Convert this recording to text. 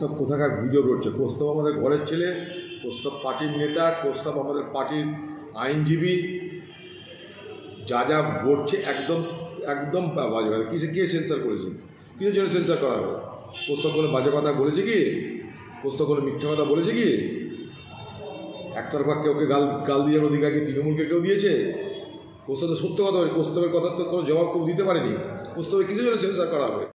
সব কোথাকার গুজব রটছে। কোস্তব আমাদের ঘরের ছেলে কোস্তব পার্টির নেতা কোস্তব আমাদের পার্টির আইনজীবী। যা যা ঘটছে একদম একদম বাজে কথা। কিসে, কে সেন্সার করেছে? কিসের জন্য সেন্সার করা হবে? কোস্তব কোনো বাজে কথা বলেছে কি? কোস্তব কোনো মিথ্যা কথা বলেছে কি? একতরফা কেউ কে গাল গাল দিয়ে অধিকার কি তৃণমূলকে কেউ দিয়েছে? কোস্তবের সত্য কথা বলে কোস্তবের কথার তো কোনো জবাব কেউ দিতে পারেনি। কোস্তবে কিসের জন্য সেন্সার করা হবে?